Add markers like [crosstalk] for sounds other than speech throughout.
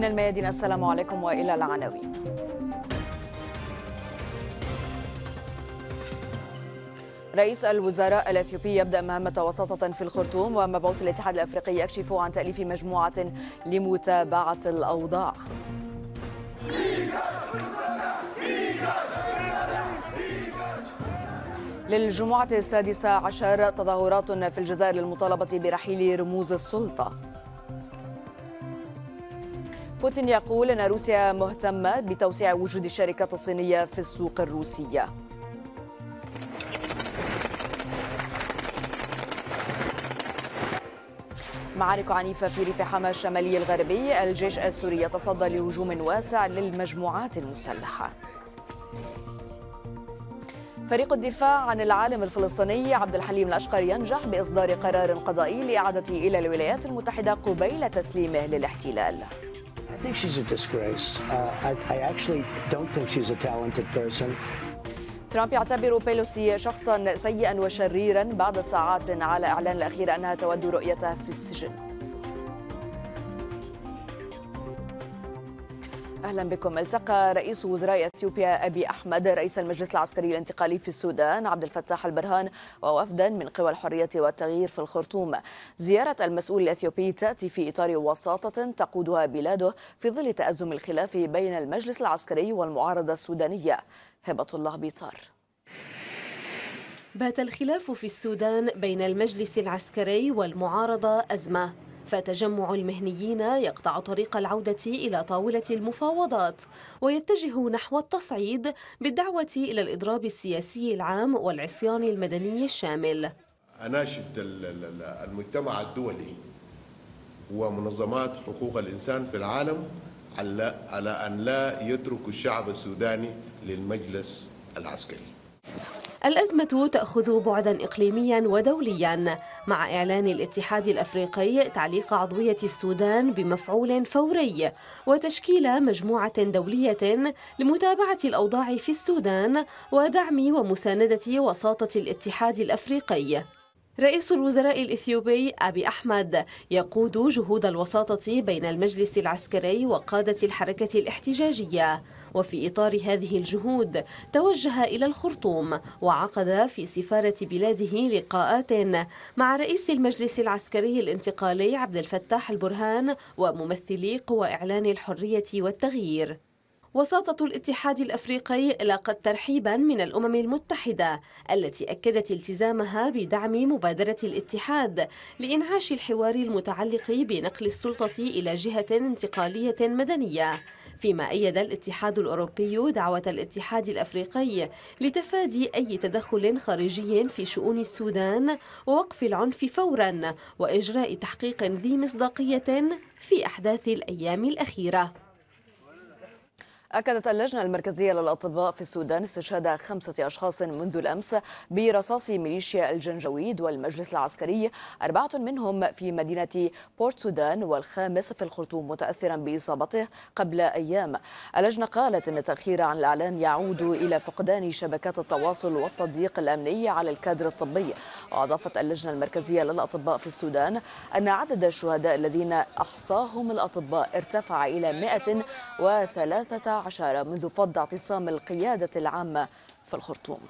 من الميادين. السلام عليكم وإلى العناوين. رئيس الوزراء الإثيوبي يبدأ مهمة وساطة في الخرطوم ومبعوث الاتحاد الأفريقي يكشف عن تأليف مجموعة لمتابعة الأوضاع. للجمعة السادسة عشر تظاهرات في الجزائر للمطالبة برحيل رموز السلطة. بوتين يقول أن روسيا مهتمة بتوسيع وجود الشركات الصينية في السوق الروسية. معارك عنيفة في ريف حما الشمالي الغربي. الجيش السوري يتصدى لهجوم واسع للمجموعات المسلحة. فريق الدفاع عن العالم الفلسطيني عبد الحليم الأشقر ينجح بإصدار قرار قضائي لإعادته إلى الولايات المتحدة قبيل تسليمه للاحتلال. Think she's a disgrace. Uh, I, I actually don't think she's a talented person. ترامب يعتبر بيلوسي شخصا سيئا وشريرا بعد ساعات على إعلان الأخير أنها تود رؤيته في السجن. أهلا بكم. التقى رئيس وزراء إثيوبيا أبي أحمد رئيس المجلس العسكري الانتقالي في السودان عبد الفتاح البرهان ووفدا من قوى الحرية والتغيير في الخرطوم. زيارة المسؤول الإثيوبي تأتي في إطار وساطة تقودها بلاده في ظل تأزم الخلاف بين المجلس العسكري والمعارضة السودانية. هبة الله بيطار. بات الخلاف في السودان بين المجلس العسكري والمعارضة أزمة. فتجمع المهنيين يقطع طريق العودة إلى طاولة المفاوضات ويتجه نحو التصعيد بالدعوة إلى الإضراب السياسي العام والعصيان المدني الشامل. أناشد المجتمع الدولي ومنظمات حقوق الإنسان في العالم على أن لا يترك الشعب السوداني للمجلس العسكري. الأزمة تأخذ بعدا إقليميا ودوليا. مع إعلان الاتحاد الأفريقي تعليق عضوية السودان بمفعول فوري وتشكيل مجموعة دولية لمتابعة الأوضاع في السودان ودعم ومساندة وساطة الاتحاد الأفريقي. رئيس الوزراء الإثيوبي أبي أحمد يقود جهود الوساطة بين المجلس العسكري وقادة الحركة الاحتجاجية. وفي إطار هذه الجهود توجه إلى الخرطوم وعقد في سفارة بلاده لقاءات مع رئيس المجلس العسكري الانتقالي عبد الفتاح البرهان وممثلي قوى إعلان الحرية والتغيير. وساطة الاتحاد الأفريقي لاقت ترحيبا من الأمم المتحدة التي أكدت التزامها بدعم مبادرة الاتحاد لإنعاش الحوار المتعلق بنقل السلطة إلى جهة انتقالية مدنية فيما أيد الاتحاد الأوروبي دعوة الاتحاد الأفريقي لتفادي أي تدخل خارجي في شؤون السودان ووقف العنف فورا وإجراء تحقيق ذي مصداقية في أحداث الأيام الأخيرة. أكدت اللجنة المركزية للأطباء في السودان استشهاد خمسة أشخاص منذ الأمس برصاص ميليشيا الجنجويد والمجلس العسكري أربعة منهم في مدينة بورت سودان والخامس في الخرطوم متأثرا بإصابته قبل أيام. اللجنة قالت أن التأخير عن الإعلان يعود إلى فقدان شبكات التواصل والتضييق الأمني على الكادر الطبي. وأضافت اللجنة المركزية للأطباء في السودان أن عدد الشهداء الذين أحصاهم الأطباء ارتفع إلى 113 عشر منذ فض اعتصام القيادة العامة في الخرطوم.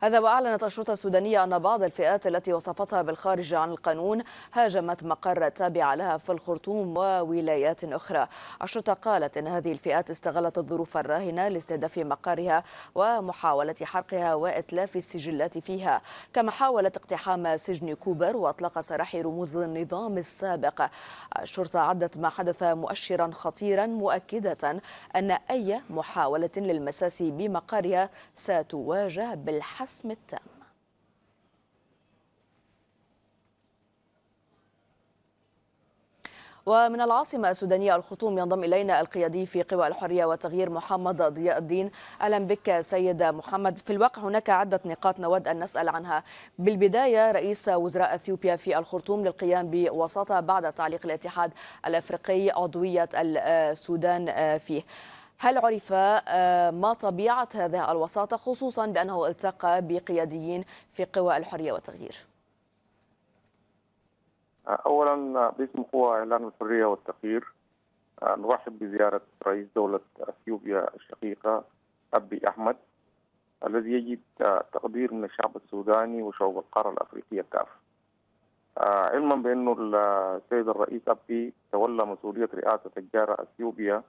هذا وأعلنت الشرطة السودانية أن بعض الفئات التي وصفتها بالخارج عن القانون هاجمت مقر تابع لها في الخرطوم وولايات أخرى. الشرطة قالت أن هذه الفئات استغلت الظروف الراهنة لاستهداف مقرها ومحاولة حرقها وإتلاف السجلات فيها. كما حاولت اقتحام سجن كوبر وأطلاق سراح رموز النظام السابق. الشرطة عدت ما حدث مؤشرا خطيرا مؤكدة أن أي محاولة للمساس بمقرها ستواجه بالحسم الحسم التام ومن العاصمة السودانية الخرطوم ينضم إلينا القيادي في قوى الحرية والتغيير محمد ضياء الدين. أهلا بك سيد محمد. في الواقع هناك عدة نقاط نود أن نسأل عنها. بالبداية رئيس وزراء أثيوبيا في الخرطوم للقيام بوساطة بعد تعليق الاتحاد الأفريقي عضوية السودان فيه. هل عرف ما طبيعة هذه الوساطة خصوصا بأنه التقى بقياديين في قوى الحرية والتغيير؟ اولا باسم قوى إعلان الحرية والتغيير نرحب بزيارة رئيس دولة إثيوبيا الشقيقة أبي أحمد الذي يجد تقدير من الشعب السوداني وشعوب القارة الأفريقية كافه. علما بأنه السيد الرئيس أبي تولى مسؤولية رئاسة الجاره إثيوبيا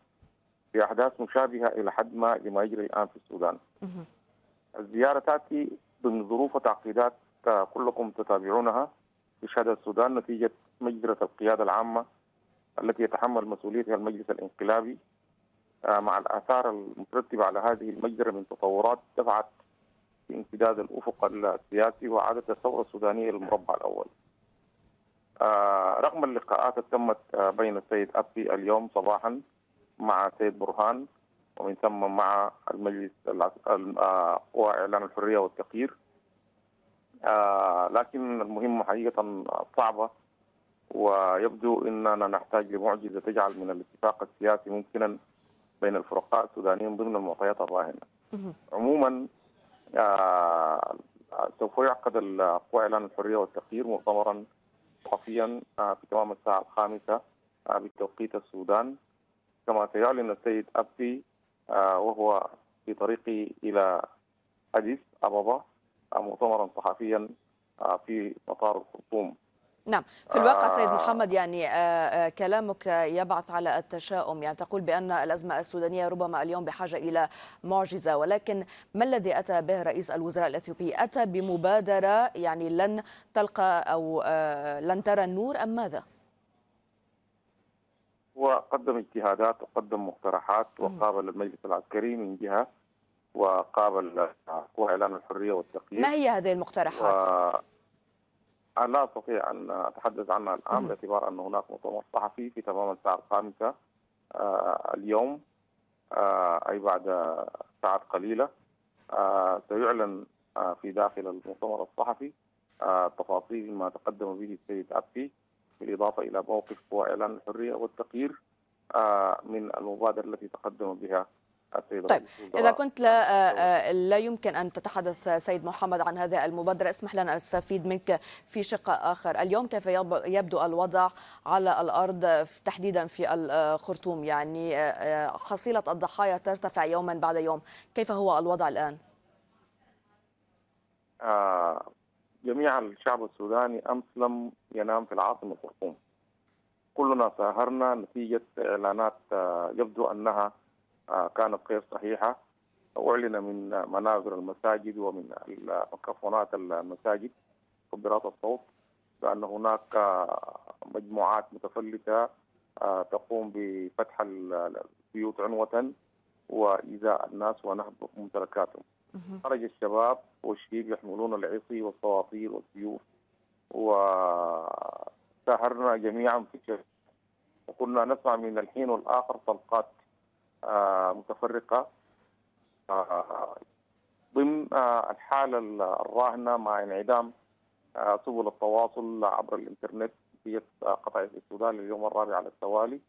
في أحداث مشابهة إلى حد ما لما يجري الآن في السودان. الزيارة تأتي ضمن ظروف وتعقيدات كلكم تتابعونها يشهدها السودان نتيجة مجزرة القيادة العامة التي يتحمل مسؤوليتها المجلس الانقلابي مع الآثار المترتبة على هذه المجزرة من تطورات دفعت في امتداد الأفق السياسي واعاده الثورة السودانية للمربع الأول. رغم اللقاءات التي تمت بين السيد أبي اليوم صباحا مع السيد برهان ومن ثم مع المجلس قوى إعلان الحرية والتغيير لكن المهم حقيقة صعبة ويبدو إننا نحتاج لمعجزة تجعل من الاتفاق السياسي ممكنا بين الفرقاء السودانيين ضمن المعطيات الراهنة. عموما سوف يعقد قوى إعلان الحرية والتغيير مؤتمرا صحفيا في تمام الساعة الخامسة بتوقيت السودان. كما سيعلن السيد ابي وهو في طريقه إلى أديس أبابا مؤتمرا صحفيا في مطار الخرطوم نعم. في الواقع سيد محمد يعني كلامك يبعث على التشاؤم. يعني تقول بأن الأزمة السودانية ربما اليوم بحاجة إلى معجزة. ولكن ما الذي أتى به رئيس الوزراء الأثيوبي؟ أتى بمبادرة يعني لن تلقى أو لن ترى النور أم ماذا؟ وقدم اجتهادات وقدم مقترحات وقابل المجلس العسكري من جهة وقابل قوى إعلان الحرية والتغيير ما هي هذه المقترحات؟ و... لا أستطيع أن أتحدث عنها الآن باعتبار أن هناك مؤتمر صحفي في تمام الساعة الخامسة آه اليوم آه أي بعد ساعات قليلة. آه سيعلن في داخل المؤتمر الصحفي تفاصيل ما تقدم به السيد ابي بالإضافة إلى موقف وإعلان الحرية والتغيير آه من المبادرة التي تقدم بها طيب إذا كنت لا لا يمكن أن تتحدث سيد محمد عن هذه المبادرة اسمح لنا نستفيد منك في شق آخر. اليوم كيف يبدو الوضع على الأرض تحديدا في الخرطوم؟ يعني حصيلة الضحايا ترتفع يوما بعد يوم. كيف هو الوضع الآن؟ آه جميع الشعب السوداني أمس لم ينام في العاصمة الخرطوم كلنا ساهرنا نتيجة إعلانات يبدو أنها كانت غير صحيحة. أعلن من منابر المساجد ومن ميكروفونات المساجد مخبرات الصوت بأن هناك مجموعات متفلتة تقوم بفتح البيوت عنوة وإيذاء الناس ونهب ممتلكاتهم. خرج الشباب والشيب يحملون العصي والصواطير والسيوف. وساهرنا جميعا في الشارع وكنا نسمع من الحين والآخر طلقات آه متفرقة. آه ضمن آه الحالة الراهنة مع انعدام سبل التواصل عبر الإنترنت في قطع السودان لليوم الرابع على التوالي.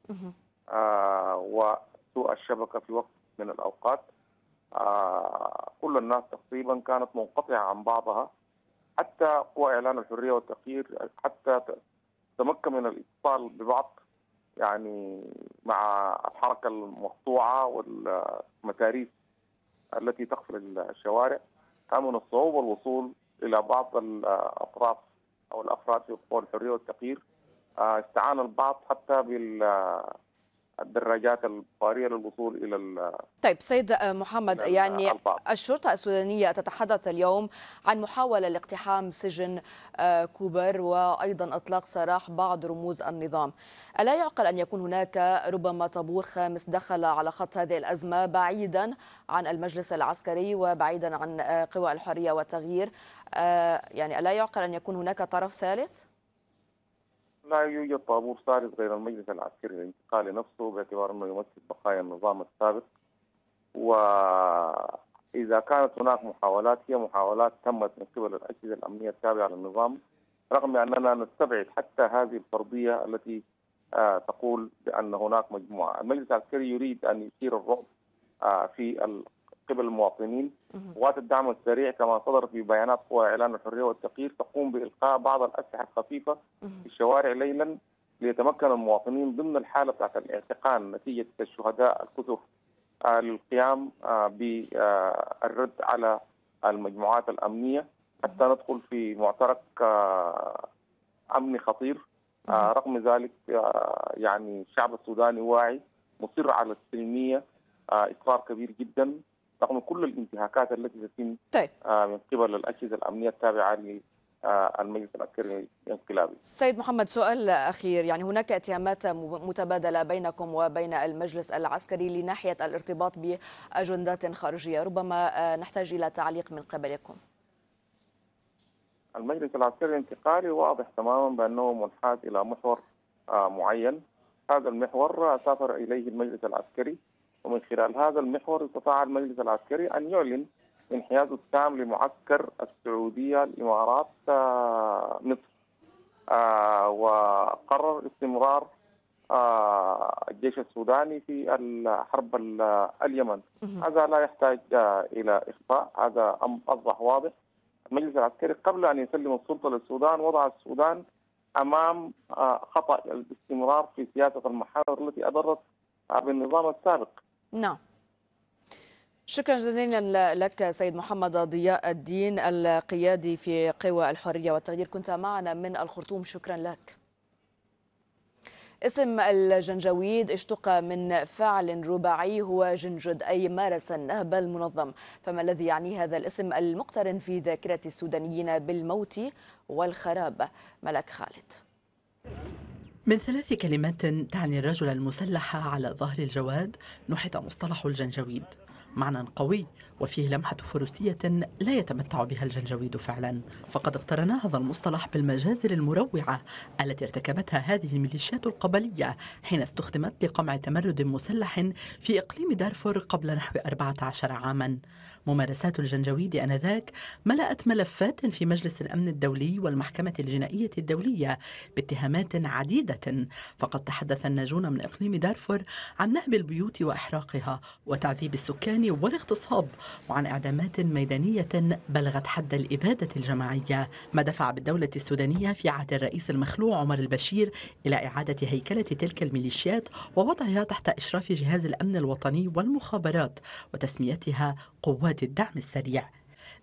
وسوء الشبكة في وقت من الأوقات. كل الناس تقريبا كانت منقطعة عن بعضها. حتى قوى إعلان الحرية والتغيير حتى تمكن من الإتصال ببعض يعني مع الحركة المقطوعة والمتاريس التي تقفل الشوارع. كان من الصعوبة الوصول إلى بعض الأطراف أو الأفراد في قوى الحرية والتغيير استعان البعض حتى بال الدراجات البخارية للوصول إلى طيب سيد محمد يعني البعض. الشرطة السودانية تتحدث اليوم عن محاولة لاقتحام سجن كوبر وأيضا إطلاق سراح بعض رموز النظام ألا يعقل أن يكون هناك ربما طابور خامس دخل على خط هذه الأزمة بعيدا عن المجلس العسكري وبعيدا عن قوى الحرية والتغيير يعني ألا يعقل أن يكون هناك طرف ثالث؟ لا يوجد طابور ثالث غير المجلس العسكري للانتقال نفسه باعتبار أنه يمثل بقايا النظام السابق وإذا كانت هناك محاولات هي محاولات تمت من قبل الأجهزة الأمنية التابعة للنظام رغم أننا نستبعد حتى هذه الفرضيه التي آه تقول بأن هناك مجموعة، المجلس العسكري يريد أن يثير الرعب آه في قبل المواطنين. قوات الدعم السريع كما صدر في بيانات قوى إعلان الحرية والتغيير تقوم بإلقاء بعض الأسلحة الخفيفة في الشوارع ليلا ليتمكن المواطنين ضمن الحالة بتاعت الاعتقال نتيجة الشهداء الكثر آه، للقيام آه، بالرد على المجموعات الأمنية. حتى ندخل في معترك آه، امني خطير. رغم ذلك يعني الشعب السوداني واعي مصر على السلمية إصرار كبير جدا. رغم كل الانتهاكات التي تتم طيب. من قبل الأجهزة الأمنية التابعة المجلس العسكري الانقلابي. سيد محمد سؤال أخير يعني هناك اتهامات متبادلة بينكم وبين المجلس العسكري لناحية الارتباط بأجندات خارجية ربما نحتاج إلى تعليق من قبلكم. المجلس العسكري الانتقالي واضح تماما بأنه منحاز إلى محور معين هذا المحور سافر إليه المجلس العسكري ومن خلال هذا المحور استطاع المجلس العسكري أن يعلن انحيازه التام لمعسكر السعودية الإمارات آه، مصر. آه، وقرر استمرار آه، الجيش السوداني في حرب اليمن. هذا لا يحتاج إلى اخفاء هذا أصبح واضح. المجلس العسكري قبل أن يسلم السلطة للسودان وضع السودان أمام خطأ الاستمرار في سياسة المحاور التي أضرت بالنظام السابق. نعم. شكرا جزيلا لك سيد محمد ضياء الدين القيادي في قوى الحرية والتغيير. كنت معنا من الخرطوم. شكرا لك. اسم الجنجويد اشتق من فعل رباعي هو جنجد أي مارس النهب المنظم. فما الذي يعني هذا الاسم المقترن في ذاكرة السودانيين بالموت والخراب؟ ملك خالد. من ثلاث كلمات تعني الرجل المسلح على ظهر الجواد نحت مصطلح الجنجويد. معنى قوي وفيه لمحة فروسية لا يتمتع بها الجنجويد فعلا. فقد اقترن هذا المصطلح بالمجازر المروعة التي ارتكبتها هذه الميليشيات القبلية حين استخدمت لقمع تمرد مسلح في إقليم دارفور قبل نحو 14 عاما. ممارسات الجنجويد آنذاك ملأت ملفات في مجلس الأمن الدولي والمحكمة الجنائية الدولية باتهامات عديدة. فقد تحدث الناجون من إقليم دارفور عن نهب البيوت وإحراقها وتعذيب السكان والاغتصاب وعن إعدامات ميدانية بلغت حد الإبادة الجماعية. ما دفع بالدولة السودانية في عهد الرئيس المخلوع عمر البشير إلى إعادة هيكلة تلك الميليشيات ووضعها تحت إشراف جهاز الأمن الوطني والمخابرات وتسميتها قوات الدعم السريع.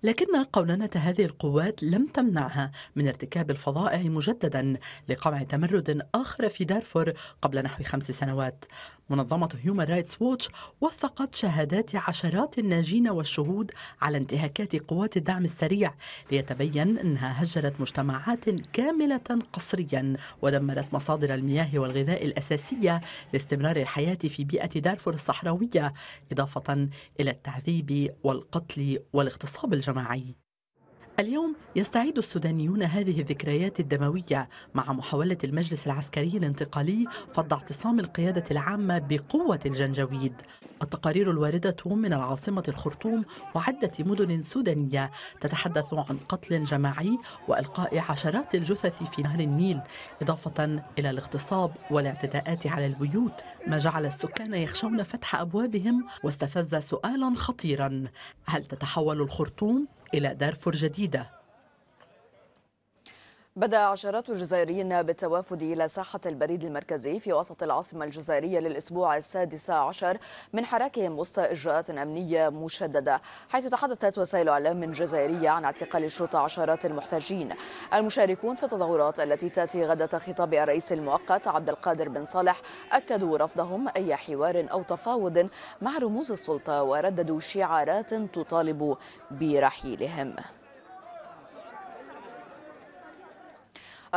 لكن قوننة هذه القوات لم تمنعها من ارتكاب الفظائع مجددا لقمع تمرد آخر في دارفور قبل نحو خمس سنوات. منظمة هيومان رايتس ووتش وثقت شهادات عشرات الناجين والشهود على انتهاكات قوات الدعم السريع ليتبين أنها هجرت مجتمعات كاملة قسريا ودمرت مصادر المياه والغذاء الأساسية لاستمرار الحياة في بيئة دارفور الصحراوية إضافة إلى التعذيب والقتل والاغتصاب الجماعي. اليوم يستعيد السودانيون هذه الذكريات الدموية مع محاولة المجلس العسكري الانتقالي فض اعتصام القيادة العامة بقوة الجنجويد. التقارير الواردة من العاصمة الخرطوم وعدة مدن سودانية تتحدث عن قتل جماعي وإلقاء عشرات الجثث في نهر النيل إضافة إلى الاغتصاب والاعتداءات على البيوت. ما جعل السكان يخشون فتح أبوابهم واستفز سؤالا خطيرا. هل تتحول الخرطوم إلى دارفور جديدة. بدأ عشرات الجزائريين بالتوافد إلى ساحة البريد المركزي في وسط العاصمة الجزائرية للأسبوع السادس عشر من حراكهم وسط إجراءات أمنية مشددة حيث تحدثت وسائل إعلام جزائرية عن اعتقال الشرطة عشرات المحتجين. المشاركون في التظاهرات التي تأتي غدة خطاب الرئيس المؤقت عبد القادر بن صالح أكدوا رفضهم أي حوار أو تفاوض مع رموز السلطة ورددوا شعارات تطالب برحيلهم.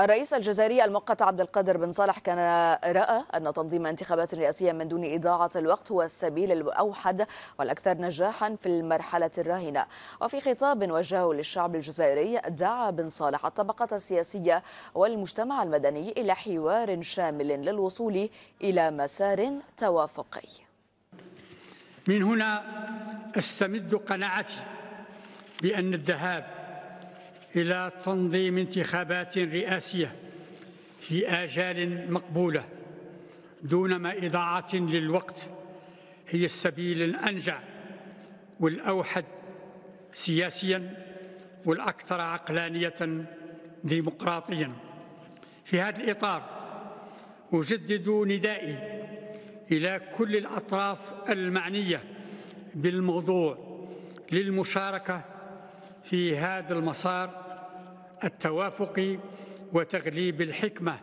الرئيس الجزائري المؤقت عبد القادر بن صالح كان رأى أن تنظيم انتخابات رئاسية من دون إضاعة الوقت هو السبيل الأوحد والأكثر نجاحا في المرحلة الراهنة. وفي خطاب وجهه للشعب الجزائري دعا بن صالح الطبقة السياسية والمجتمع المدني إلى حوار شامل للوصول إلى مسار توافقي. من هنا أستمد قناعتي بأن الذهاب إلى تنظيم انتخابات رئاسية في آجال مقبولة دون ما إضاعة للوقت هي السبيل الأنجع والأوحد سياسيا والأكثر عقلانية ديمقراطيا. في هذا الإطار أجدد ندائي إلى كل الأطراف المعنية بالموضوع للمشاركة في هذا المسار التوافقي وتغليب الحكمة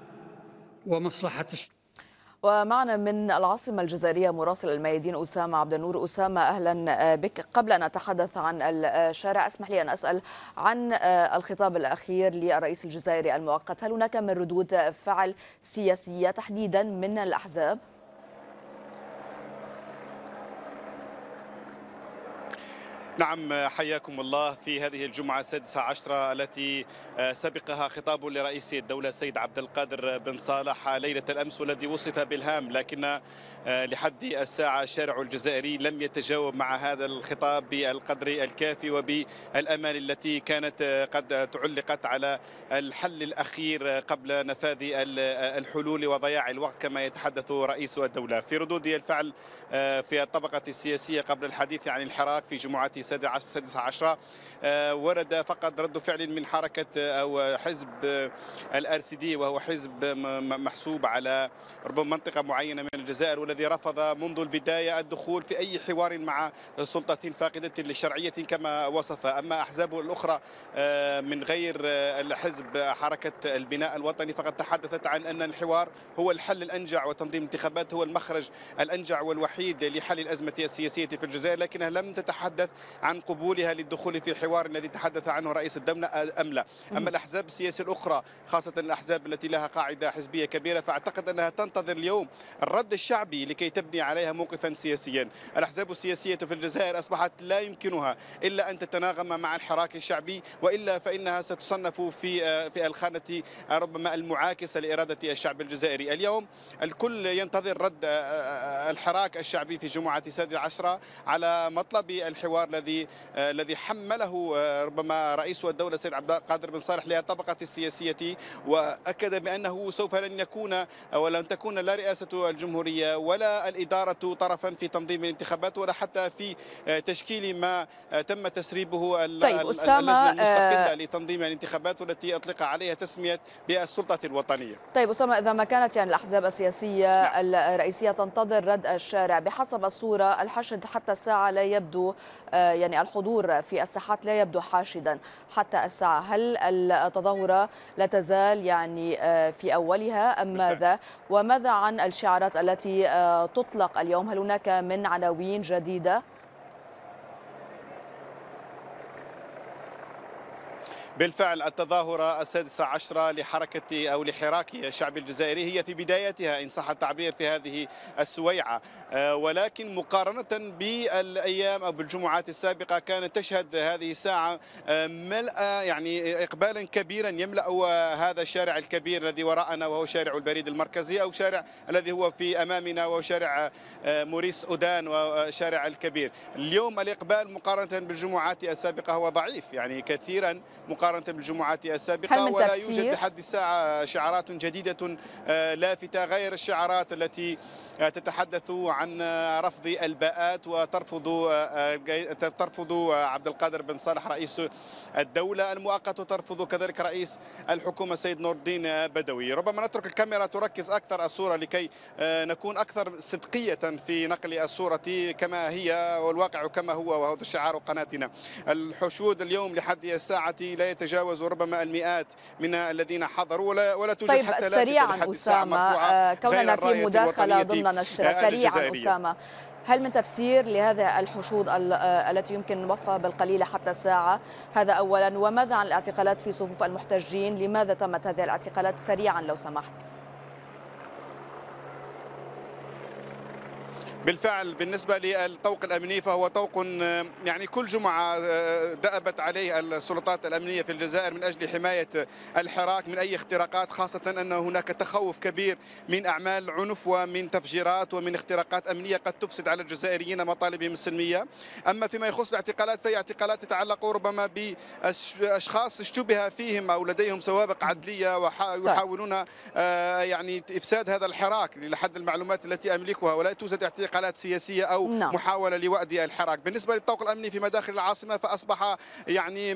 ومصلحة الشعب ومعنا من العاصمة الجزائرية مراسل الميادين أسامة عبد النور. أسامة أهلا بك. قبل أن أتحدث عن الشارع اسمح لي أن أسأل عن الخطاب الأخير للرئيس الجزائري المؤقت. هل هناك من ردود فعل سياسية تحديدا من الأحزاب؟ نعم حياكم الله في هذه الجمعة السادسة عشرة التي سبقها خطاب لرئيس الدولة السيد عبد القادر بن صالح ليلة الأمس والذي وصف بالهام لكن لحد الساعة الشارع الجزائري لم يتجاوب مع هذا الخطاب بالقدر الكافي وبالأمان التي كانت قد تعلقت على الحل الأخير قبل نفاذ الحلول وضياع الوقت كما يتحدث رئيس الدولة. في ردود الفعل في الطبقة السياسية قبل الحديث عن الحراك في جمعة السادسة عشرة. ورد فقط رد فعل من حركة أو حزب ال RCD وهو حزب محسوب على ربما منطقة معينة من الجزائر والذي رفض منذ البداية الدخول في أي حوار مع سلطة فاقدة للشرعية كما وصف. أما أحزاب الأخرى من غير الحزب حركة البناء الوطني فقد تحدثت عن أن الحوار هو الحل الأنجع وتنظيم الانتخابات هو المخرج الأنجع والوحيد لحل الأزمة السياسية في الجزائر لكنها لم تتحدث عن قبولها للدخول في حوار الذي تحدث عنه رئيس الدولة أم لا؟ أما الأحزاب السياسية الأخرى خاصة الأحزاب التي لها قاعدة حزبية كبيرة فأعتقد أنها تنتظر اليوم الرد الشعبي لكي تبني عليها موقفا سياسيا. الأحزاب السياسية في الجزائر أصبحت لا يمكنها إلا أن تتناغم مع الحراك الشعبي وإلا فإنها ستصنف في في الخانة ربما المعاكسة لإرادة الشعب الجزائري. اليوم الكل ينتظر رد الحراك الشعبي في جمعة السادسة عشرة على مطلب الحوار الذي الذي حمله ربما رئيس الدولة السيد عبد القادر بن صالح للطبقة السياسية وأكد بأنه سوف لن يكون ولن تكون لا رئاسة الجمهورية ولا الإدارة طرفا في تنظيم الانتخابات ولا حتى في تشكيل ما تم تسريبه طيب اللجنة المستقلة لتنظيم الانتخابات والتي أطلق عليها تسمية بالسلطة الوطنية طيب أسامة إذا ما كانت يعني الأحزاب السياسية نعم. الرئيسية تنتظر رد الشارع بحسب الصورة الحشد حتى الساعة لا يبدو يعني الحضور في الساحات لا يبدو حاشدا حتى الساعة. هل التظاهرة لا تزال يعني في أولها أم ماذا؟ وماذا عن الشعارات التي تطلق اليوم؟ هل هناك من عناوين جديدة؟ بالفعل التظاهرة السادسة عشرة لحركة أو لحراك الشعب الجزائري. هي في بدايتها إن صح التعبير في هذه السويعة. ولكن مقارنة بالأيام أو بالجمعات السابقة كانت تشهد هذه الساعة ملأ يعني إقبالا كبيرا يملأ هذا الشارع الكبير الذي وراءنا وهو شارع البريد المركزي أو شارع الذي هو في أمامنا وهو شارع موريس أودان وشارع الكبير. اليوم الإقبال مقارنة بالجمعات السابقة هو ضعيف يعني كثيرا مقارنة بالجمعات السابقة ولا تفسير؟ يوجد لحد الساعة شعارات جديدة لافتة غير الشعارات التي تتحدث عن رفض الباءات وترفض ترفض عبد القادر بن صالح رئيس الدولة. المؤقت وترفض كذلك رئيس الحكومة سيد نور الدين بدوي. ربما نترك الكاميرا تركز أكثر الصورة لكي نكون أكثر صدقية في نقل الصورة كما هي والواقع كما هو وهذا شعار قناتنا. الحشود اليوم لحد الساعة لا يتجاوز ربما المئات من الذين حضروا. ولا ولا توجد طيب حتى سريعا أسامة كوننا في مداخلة ضمن نشرة سريعا أسامة. هل من تفسير لهذا الحشود التي يمكن وصفها بالقليلة حتى الساعة هذا أولا. وماذا عن الاعتقالات في صفوف المحتجين؟ لماذا تمت هذه الاعتقالات؟ سريعا لو سمحت. بالفعل بالنسبة للطوق الأمني فهو طوق يعني كل جمعة دأبت عليه السلطات الأمنية في الجزائر من أجل حماية الحراك من أي اختراقات خاصة أن هناك تخوف كبير من أعمال عنف ومن تفجيرات ومن اختراقات أمنية قد تفسد على الجزائريين مطالبهم السلمية. أما فيما يخص الاعتقالات فهي اعتقالات تتعلق ربما بأشخاص اشتبه فيهم أو لديهم سوابق عدلية ويحاولون يعني إفساد هذا الحراك لحد المعلومات التي أملكها. ولا توجد اعتقال اعتقالات سياسية أو نعم. محاولة لوأد الحراك بالنسبة للطوق الأمني في مداخل العاصمة فأصبح يعني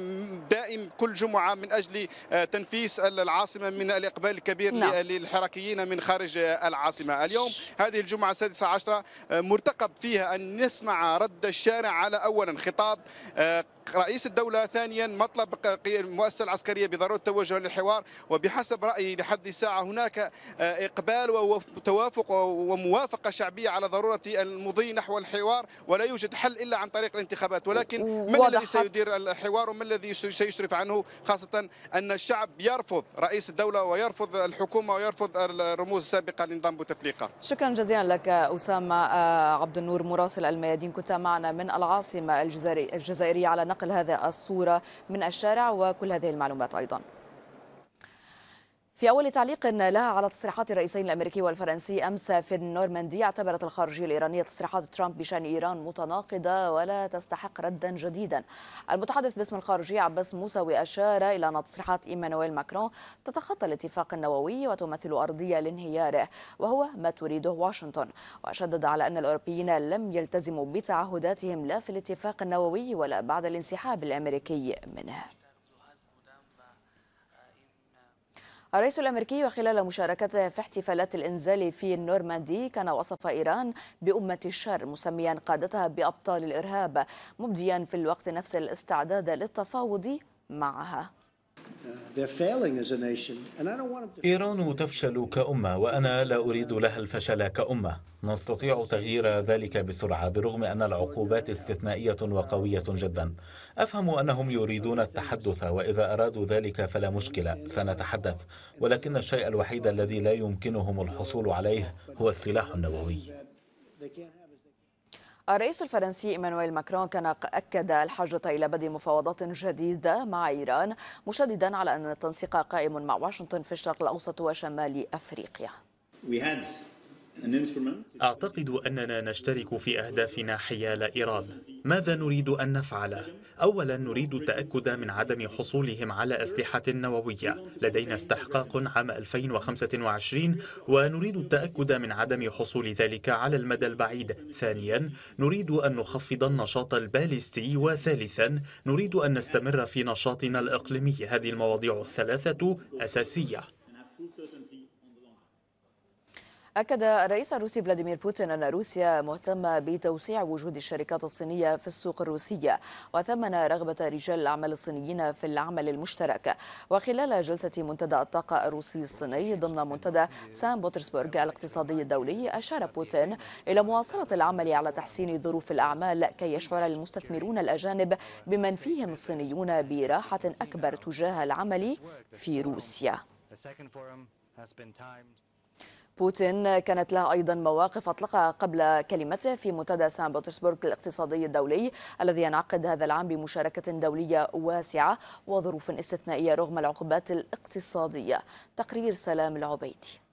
دائم كل جمعة من أجل آه، تنفيس العاصمة من الإقبال الكبير نعم. للحركيين من خارج العاصمة اليوم هذه الجمعة السادسة عشرة آه، مرتقب فيها أن نسمع رد الشارع على اولا خطاب آه، رئيس الدولة ثانيا مطلب المؤسسة العسكرية بضرورة التوجه للحوار وبحسب رأيي لحد الساعة هناك آه، إقبال وتوافق وموافقة شعبية على ضرورة المضي نحو الحوار ولا يوجد حل إلا عن طريق الانتخابات ولكن من الذي. سيدير الحوار وما الذي يش- سيشرف عنه خاصة أن الشعب يرفض رئيس الدولة ويرفض الحكومة ويرفض الرموز السابقة لنظام بوتفليقة شكرا جزيلا لك أسامة آه، عبد النور مراسل الميادين كنت معنا من العاصمة الجزائري- الجزائرية على نقل هذا الصورة من الشارع وكل هذه المعلومات أيضا. في أول تعليق لها على تصريحات الرئيسين الأمريكي والفرنسي أمس في النورماندي اعتبرت الخارجية الإيرانية تصريحات ترامب بشأن إيران متناقضة ولا تستحق ردا جديدا. المتحدث باسم الخارجية عباس موسوي أشار إلى أن تصريحات إيمانويل ماكرون تتخطى الاتفاق النووي وتمثل أرضية لانهياره وهو ما تريده واشنطن. وشدد على أن الأوروبيين لم يلتزموا بتعهداتهم لا في الاتفاق النووي ولا بعد الانسحاب الأمريكي منه. الرئيس الأمريكي وخلال مشاركته في احتفالات الإنزال في النورماندي كان وصف إيران بأمة الشر مسميا قادتها بأبطال الإرهاب مبديا في الوقت نفسه الاستعداد للتفاوض معها. إيران تفشل كأمة وأنا لا أريد لها الفشل كأمة. نستطيع تغيير ذلك بسرعة برغم أن العقوبات استثنائية وقوية جدا. أفهم أنهم يريدون التحدث وإذا أرادوا ذلك فلا مشكلة. سنتحدث. ولكن الشيء الوحيد الذي لا يمكنهم الحصول عليه هو السلاح النووي. الرئيس الفرنسي إيمانويل ماكرون كان أكد الحاجة إلى بدء مفاوضات جديدة مع إيران مشددا على أن التنسيق قائم مع واشنطن في الشرق الأوسط وشمال أفريقيا. أعتقد أننا نشترك في أهدافنا حيال إيران ماذا نريد أن نفعل؟ أولا نريد التأكد من عدم حصولهم على أسلحة نووية. لدينا استحقاق عام 2025 ونريد التأكد من عدم حصول ذلك على المدى البعيد. ثانيا نريد أن نخفض النشاط البالستي وثالثا نريد أن نستمر في نشاطنا الإقليمي. هذه المواضيع الثلاثة أساسية. أكد الرئيس الروسي فلاديمير بوتين أن روسيا مهتمة بتوسيع وجود الشركات الصينية في السوق الروسية وثمن رغبة رجال الأعمال الصينيين في العمل المشترك. وخلال جلسة منتدى الطاقة الروسي الصيني ضمن منتدى سان بطرسبرغ الاقتصادي الدولي أشار بوتين إلى مواصلة العمل على تحسين ظروف الأعمال كي يشعر المستثمرون الأجانب بمن فيهم الصينيون براحة أكبر تجاه العمل في روسيا. بوتين كانت له أيضا مواقف أطلقها قبل كلمته في منتدى سان بطرسبرغ الاقتصادي الدولي الذي ينعقد هذا العام بمشاركة دولية واسعة وظروف استثنائية رغم العقوبات الاقتصادية. تقرير سلام العبيدي.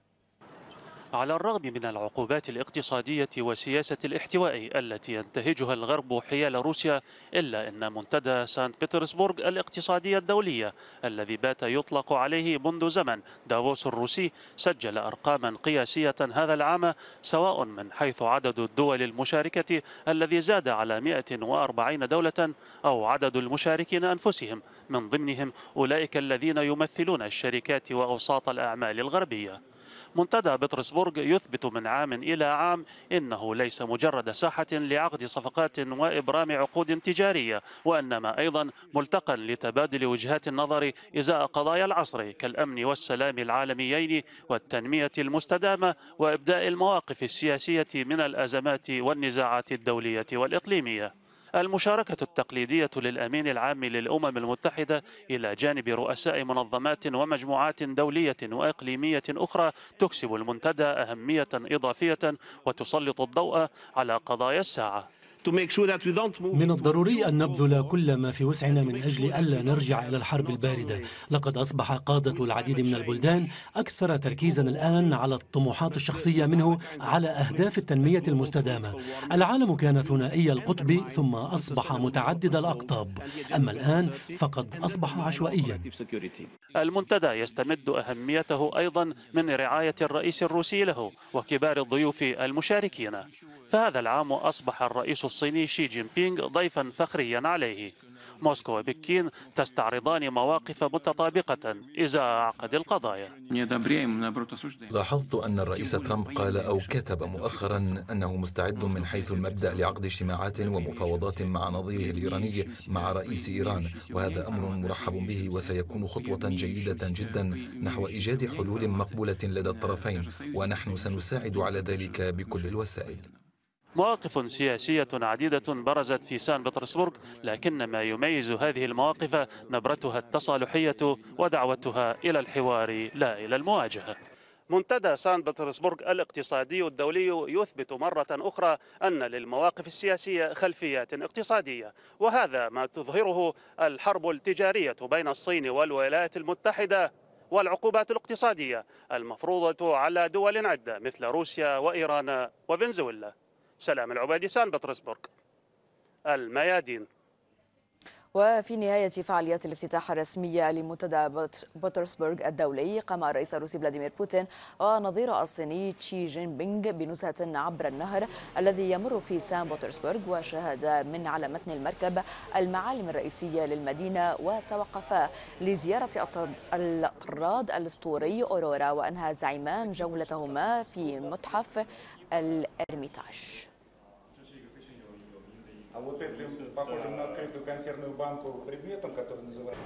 على الرغم من العقوبات الاقتصادية وسياسة الاحتواء التي ينتهجها الغرب حيال روسيا إلا أن منتدى سانت بطرسبرغ الاقتصادي الدولي الذي بات يطلق عليه منذ زمن دافوس الروسي سجل أرقاما قياسية هذا العام سواء من حيث عدد الدول المشاركة الذي زاد على 140 دولة أو عدد المشاركين أنفسهم من ضمنهم أولئك الذين يمثلون الشركات وأوساط الأعمال الغربية. منتدى بطرسبرغ يثبت من عام إلى عام إنه ليس مجرد ساحة لعقد صفقات وإبرام عقود تجارية وإنما أيضا ملتقى لتبادل وجهات النظر إزاء قضايا العصر كالأمن والسلام العالميين والتنمية المستدامة وإبداء المواقف السياسية من الأزمات والنزاعات الدولية والإقليمية. المشاركة التقليدية للأمين العام للأمم المتحدة إلى جانب رؤساء منظمات ومجموعات دولية وإقليمية أخرى تكسب المنتدى أهمية إضافية وتسلط الضوء على قضايا الساعة. من الضروري أن نبذل كل ما في وسعنا من أجل ألا نرجع إلى الحرب الباردة. لقد أصبح قادة العديد من البلدان أكثر تركيزا الآن على الطموحات الشخصية منه على أهداف التنمية المستدامة. العالم كان ثنائي القطب ثم أصبح متعدد الأقطاب. أما الآن فقد أصبح عشوائيا. المنتدى يستمد أهميته أيضا من رعاية الرئيس الروسي له وكبار الضيوف المشاركين. فهذا العام أصبح الرئيس الصيني شي جين بينغ ضيفا فخريا عليه. موسكو وبكين تستعرضان مواقف متطابقة إزاء عقد القضايا. لاحظت أن الرئيس ترامب قال أو كتب مؤخرا أنه مستعد من حيث المبدأ لعقد اجتماعات ومفاوضات مع نظيره الإيراني مع رئيس إيران وهذا أمر مرحب به وسيكون خطوة جيدة جدا نحو إيجاد حلول مقبولة لدى الطرفين ونحن سنساعد على ذلك بكل الوسائل. مواقف سياسية عديدة برزت في سان بطرسبرغ لكن ما يميز هذه المواقف نبرتها التصالحية ودعوتها إلى الحوار لا إلى المواجهة. منتدى سان بطرسبرغ الاقتصادي الدولي يثبت مرة أخرى أن للمواقف السياسية خلفيات اقتصادية وهذا ما تظهره الحرب التجارية بين الصين والولايات المتحدة والعقوبات الاقتصادية المفروضة على دول عدة مثل روسيا وإيران وفنزويلا. سلام العبادي سان بطرسبرغ الميادين. وفي نهاية فعاليات الافتتاح الرسمية لمنتدى بطرسبرغ الدولي قام الرئيس الروسي فلاديمير بوتين ونظير الصيني تشي جين بينغ بنزهة عبر النهر الذي يمر في سان بطرسبرغ وشاهد من على متن المركب المعالم الرئيسية للمدينة وتوقفا لزيارة الطراد الأسطوري أورورا وأنهى زعيمان جولتهما في متحف الإرميتاج А вот этим похожим на открытую консервную банку предметом, который называется...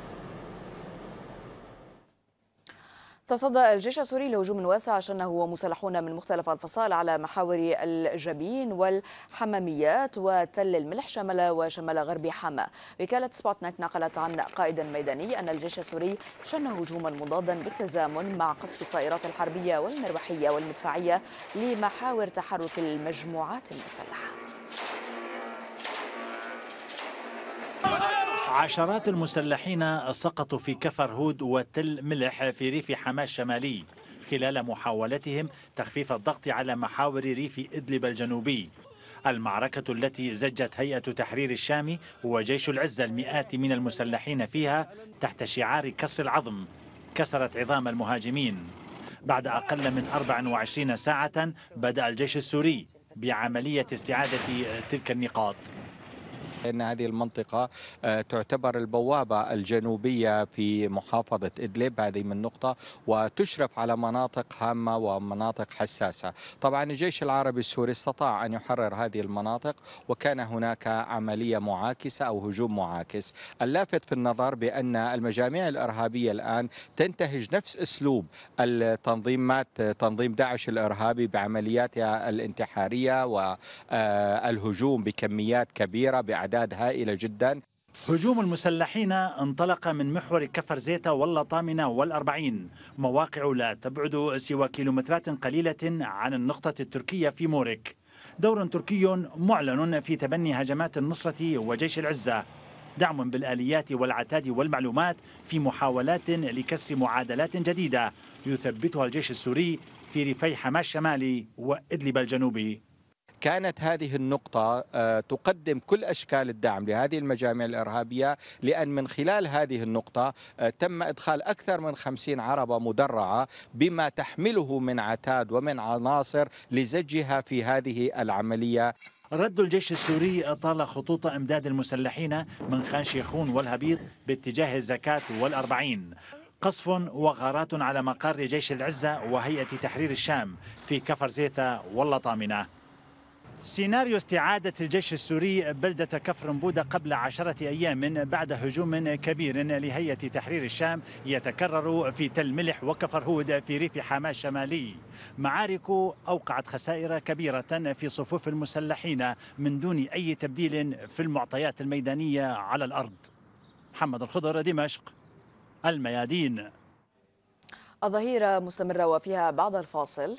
تصدى الجيش السوري لهجوم واسع شنه ومسلحون من مختلف الفصائل على محاور الجبين والحماميات وتل الملح شمال وشمال غرب حما. وكالة سبوتنيك نقلت عن قائد ميداني أن الجيش السوري شن هجوما مضادا بالتزامن مع قصف الطائرات الحربية والمروحية والمدفعية لمحاور تحرك المجموعات المسلحة. عشرات المسلحين سقطوا في كفر هود وتل ملح في ريف حماة الشمالي خلال محاولتهم تخفيف الضغط على محاور ريف إدلب الجنوبي. المعركة التي زجت هيئة تحرير الشام وجيش العزة المئات من المسلحين فيها تحت شعار كسر العظم كسرت عظام المهاجمين. بعد أقل من 24 ساعة بدأ الجيش السوري بعملية استعادة تلك النقاط. إن هذه المنطقة تعتبر البوابة الجنوبية في محافظة إدلب هذه من نقطة وتشرف على مناطق هامة ومناطق حساسة. طبعا الجيش العربي السوري استطاع أن يحرر هذه المناطق وكان هناك عملية معاكسة أو هجوم معاكس. اللافت في النظر بأن المجاميع الإرهابية الآن تنتهج نفس أسلوب التنظيمات تنظيم داعش الإرهابي بعملياتها الانتحارية والهجوم بكميات كبيرة باعداد أعداد هائلة جدا. هجوم المسلحين انطلق من محور كفر زيتا واللطامنة والأربعين. مواقع لا تبعد سوى كيلومترات قليلة عن النقطة التركية في مورك دور تركي معلن في تبني هجمات النصرة وجيش العزة. دعم بالآليات والعتاد والمعلومات في محاولات لكسر معادلات جديدة يثبتها الجيش السوري في ريفي حماة الشمالي وإدلب الجنوبي. كانت هذه النقطة تقدم كل أشكال الدعم لهذه المجامع الإرهابية لأن من خلال هذه النقطة تم إدخال أكثر من خمسين عربة مدرعة بما تحمله من عتاد ومن عناصر لزجها في هذه العملية. رد الجيش السوري طال خطوط إمداد المسلحين من خان شيخون والهبيط باتجاه الزكاة والأربعين. قصف وغارات على مقر جيش العزة وهيئة تحرير الشام في كفر زيتا واللطامنة. سيناريو استعادة الجيش السوري بلدة كفر بودة قبل عشرة أيام بعد هجوم كبير لهيئة تحرير الشام يتكرر في تل ملح وكفر هود في ريف حماة الشمالي معارك أوقعت خسائر كبيرة في صفوف المسلحين من دون أي تبديل في المعطيات الميدانية على الأرض. محمد الخضر دمشق الميادين. الظهيرة مستمرة وفيها بعد الفاصل.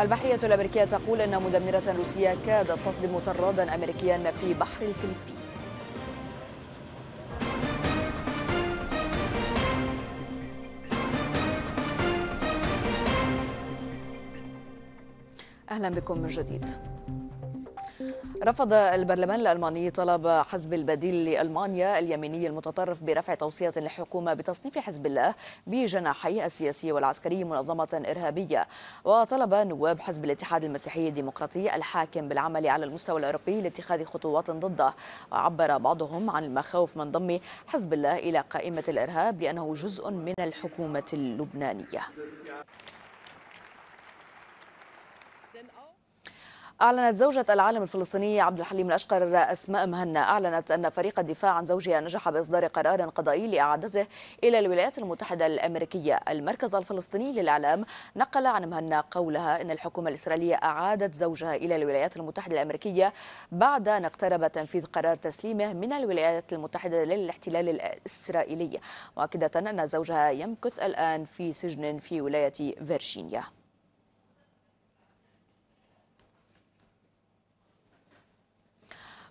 البحرية الأمريكية تقول أن مدمرة روسية كادت تصدم طرادا أمريكيا في بحر الفلبين. أهلا بكم من جديد. رفض البرلمان الألماني طلب حزب البديل لألمانيا اليميني المتطرف برفع توصية للحكومة بتصنيف حزب الله بجناحيه السياسي والعسكري منظمة إرهابية. وطلب نواب حزب الاتحاد المسيحي الديمقراطي الحاكم بالعمل على المستوى الأوروبي لاتخاذ خطوات ضده. وعبر بعضهم عن المخاوف من ضم حزب الله إلى قائمة الإرهاب لأنه جزء من الحكومة اللبنانية. أعلنت زوجة العالم الفلسطيني عبد الحليم الأشقر أسماء مهنا أعلنت أن فريق الدفاع عن زوجها نجح بإصدار قرار قضائي لإعادته إلى الولايات المتحدة الأمريكية. المركز الفلسطيني للإعلام نقل عن مهنا قولها أن الحكومة الإسرائيلية أعادت زوجها إلى الولايات المتحدة الأمريكية بعد أن اقترب تنفيذ قرار تسليمه من الولايات المتحدة للاحتلال الإسرائيلي. مؤكدة أن زوجها يمكث الآن في سجن في ولاية فيرجينيا.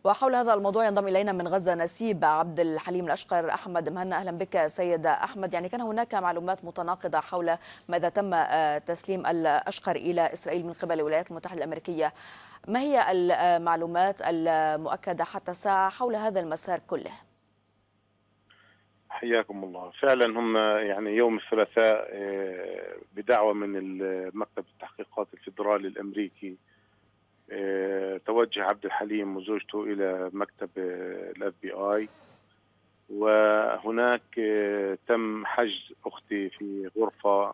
وحول هذا الموضوع ينضم إلينا من غزة نسيب عبد الحليم الأشقر. أحمد مهنا أهلا بك سيد أحمد. يعني كان هناك معلومات متناقضة حول ماذا تم تسليم الأشقر إلى إسرائيل من قبل الولايات المتحدة الأمريكية. ما هي المعلومات المؤكدة حتى الساعة حول هذا المسار كله؟ حياكم الله. فعلا هم يعني يوم الثلاثاء بدعوة من مكتب التحقيقات الفيدرالي الأمريكي توجه عبد الحليم وزوجته إلى مكتب الأف بي آي. وهناك تم حجز أختي في غرفة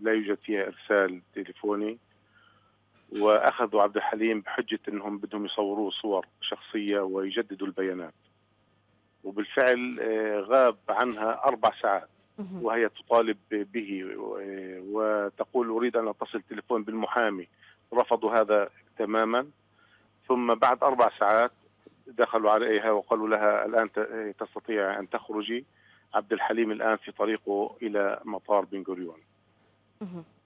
لا يوجد فيها إرسال تليفوني. وأخذوا عبد الحليم بحجة إنهم بدهم يصوروه صور شخصية ويجددوا البيانات. وبالفعل غاب عنها أربع ساعات. وهي تطالب به وتقول أريد أن أتصل تليفون بالمحامي. رفضوا هذا تماما. ثم بعد أربع ساعات دخلوا عليها وقالوا لها الآن تستطيع أن تخرجي. عبد الحليم الآن في طريقه إلى مطار بن غوريون.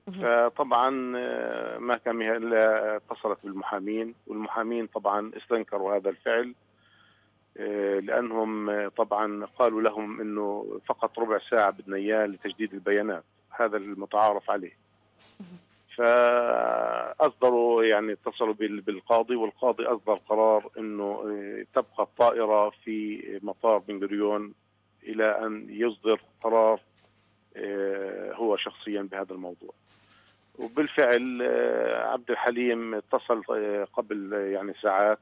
فطبعا ما كان الا اتصلت بالمحامين. والمحامين طبعا استنكروا هذا الفعل لأنهم طبعا قالوا لهم إنه فقط ربع ساعة بدنا اياه لتجديد البيانات. هذا المتعارف عليه. فأصدروا يعني اتصلوا بالقاضي والقاضي أصدر قرار إنه تبقى الطائرة في مطار بن غوريون إلى أن يصدر قرار هو شخصيا بهذا الموضوع. وبالفعل عبد الحليم اتصل قبل يعني ساعات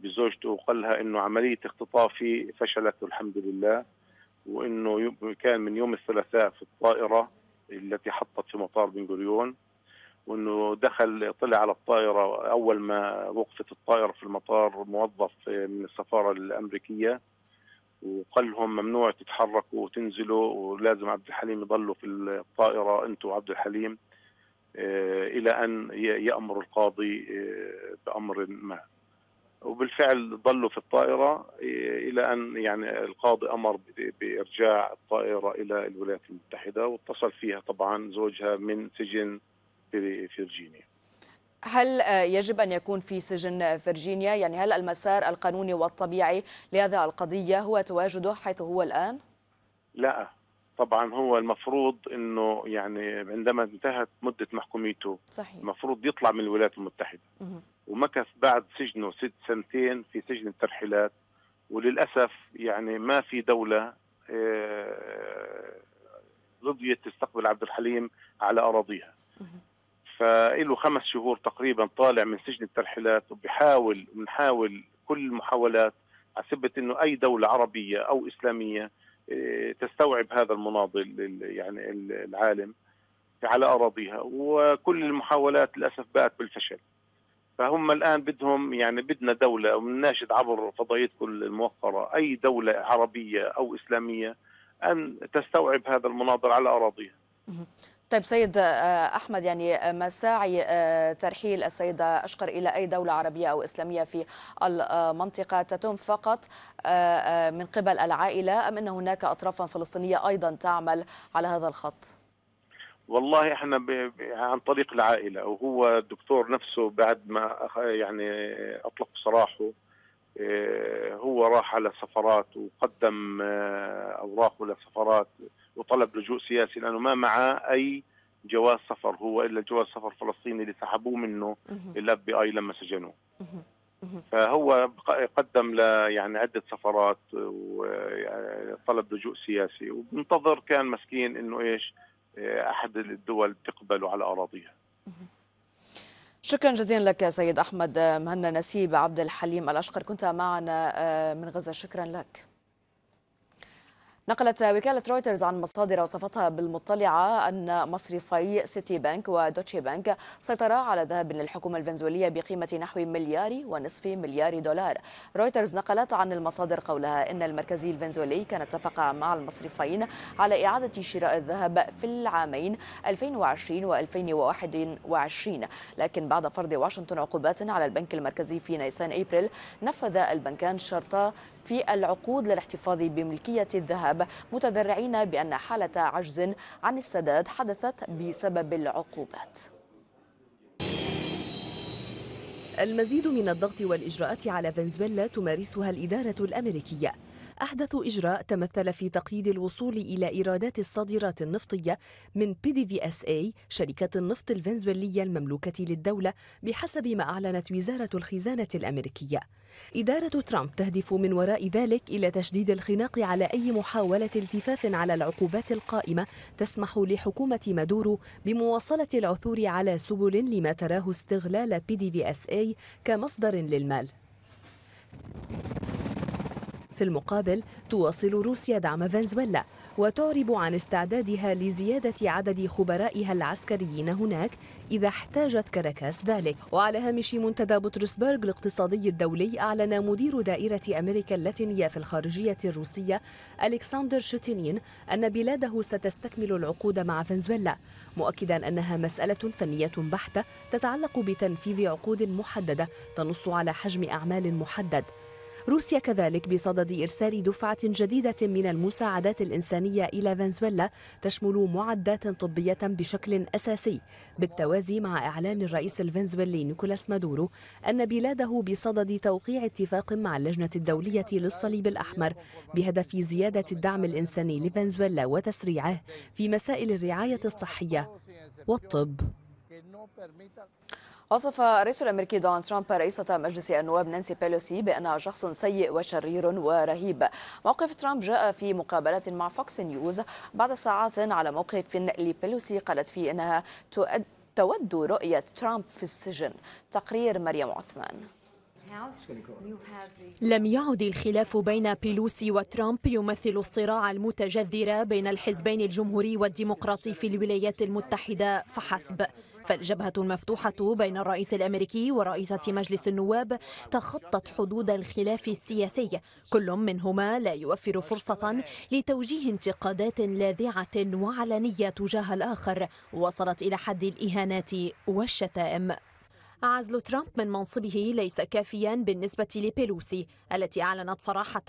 بزوجته وقال لها إنه عملية اختطافي فشلت والحمد لله وإنه كان من يوم الثلاثاء في الطائرة التي حطت في مطار بن غوريون وإنه دخل طلع على الطائرة أول ما وقفت الطائرة في المطار موظف من السفارة الأمريكية وقال لهم ممنوع تتحركوا وتنزلوا ولازم عبد الحليم يضلوا في الطائرة أنتم وعبد الحليم إلى أن يأمر القاضي بأمر ما. وبالفعل ضلوا في الطائرة إلى أن يعني القاضي أمر بإرجاع الطائرة إلى الولايات المتحدة واتصل فيها طبعا زوجها من سجن في فيرجينيا هل يجب أن يكون في سجن فيرجينيا؟ يعني هل المسار القانوني والطبيعي لهذه القضية هو تواجده حيث هو الآن؟ لا طبعا هو المفروض إنه يعني عندما انتهت مدة محكوميته صحيح. المفروض يطلع من الولايات المتحدة مه. ومكث بعد سجنه ست سنتين في سجن الترحيلات وللأسف يعني ما في دولة رضيت تستقبل عبد الحليم على أراضيها فله خمس شهور تقريبا طالع من سجن الترحيلات وبحاول بنحاول كل المحاولات على ثبت إنه أي دولة عربية أو إسلامية تستوعب هذا المناضل يعني العالم على أراضيها. وكل المحاولات للأسف بات بالفشل. فهم الآن بدهم يعني بدنا دولة وبنناشد عبر فضائيتكم الموقرة أي دولة عربية أو إسلامية أن تستوعب هذا المناضل على أراضيها. طيب سيد أحمد يعني مساعي ترحيل السيدة أشقر إلى أي دولة عربية أو إسلامية في المنطقة تتم فقط من قبل العائلة أم أن هناك اطراف فلسطينية أيضا تعمل على هذا الخط؟ والله إحنا ب... عن طريق العائلة وهو الدكتور نفسه بعد ما يعني أطلق سراحه هو راح على سفرات وقدم أوراقه لسفرات وطلب لجوء سياسي لأنه ما معه أي جواز سفر هو إلا جواز سفر فلسطيني اللي سحبوه منه ال FBI لما سجنوه. فهو قدم ل يعني عدة سفرات وطلب لجوء سياسي وبنتظر كان مسكين إنه إيش أحد الدول تقبله على أراضيها. شكرا جزيلا لك سيد أحمد مهنا نسيب عبد الحليم الأشقر كنت معنا من غزة. شكرا لك. نقلت وكالة رويترز عن مصادر وصفتها بالمطلعة أن مصرفي سيتي بنك ودوتشي بنك سيطرا على ذهب للحكومة الفنزويلية بقيمة نحو مليار ونصف مليار دولار. رويترز نقلت عن المصادر قولها إن المركزي الفنزويلي كان اتفق مع المصرفين على إعادة شراء الذهب في العامين 2020 و2021 لكن بعد فرض واشنطن عقوبات على البنك المركزي في نيسان أبريل نفذ البنكان شرط في العقود للاحتفاظ بملكية الذهب متذرعين بأن حالة عجز عن السداد حدثت بسبب العقوبات. المزيد من الضغط والإجراءات على فنزويلا تمارسها الإدارة الأمريكية. أحدث إجراء تمثل في تقييد الوصول إلى إيرادات الصادرات النفطية من اي شركة النفط الفنزويلية المملوكة للدولة بحسب ما أعلنت وزارة الخزانة الأمريكية. إدارة ترامب تهدف من وراء ذلك إلى تشديد الخناق على أي محاولة التفاف على العقوبات القائمة تسمح لحكومة مادورو بمواصلة العثور على سبل لما تراه استغلال اي كمصدر للمال. في المقابل تواصل روسيا دعم فنزويلا وتعرب عن استعدادها لزيادة عدد خبرائها العسكريين هناك إذا احتاجت كاراكاس ذلك. وعلى هامش منتدى بطرسبرغ الاقتصادي الدولي أعلن مدير دائرة أمريكا اللاتينية في الخارجية الروسية ألكسندر شتينين أن بلاده ستستكمل العقود مع فنزويلا مؤكدا أنها مسألة فنية بحتة تتعلق بتنفيذ عقود محددة تنص على حجم أعمال محدد. روسيا كذلك بصدد إرسال دفعة جديدة من المساعدات الإنسانية إلى فنزويلا تشمل معدات طبية بشكل أساسي. بالتوازي مع إعلان الرئيس الفنزويلي نيكولاس مادورو أن بلاده بصدد توقيع اتفاق مع اللجنة الدولية للصليب الأحمر بهدف زيادة الدعم الإنساني لفنزويلا وتسريعه في مسائل الرعاية الصحية والطب. وصف الرئيس الأمريكي دونالد ترامب رئيسة مجلس النواب نانسي بيلوسي بانها شخص سيء وشرير ورهيب. موقف ترامب جاء في مقابلة مع فوكس نيوز بعد ساعات على موقف لبيلوسي قالت فيه إنها تود رؤية ترامب في السجن. تقرير مريم عثمان. لم يعد الخلاف بين بيلوسي وترامب يمثل الصراع المتجذر بين الحزبين الجمهوري والديمقراطي في الولايات المتحدة فحسب فالجبهة المفتوحة بين الرئيس الأمريكي ورئيسة مجلس النواب تخطت حدود الخلاف السياسي. كل منهما لا يوفر فرصة لتوجيه انتقادات لاذعة وعلنية تجاه الآخر. وصلت إلى حد الإهانات والشتائم. عزل ترامب من منصبه ليس كافيا بالنسبة لبيلوسي التي أعلنت صراحة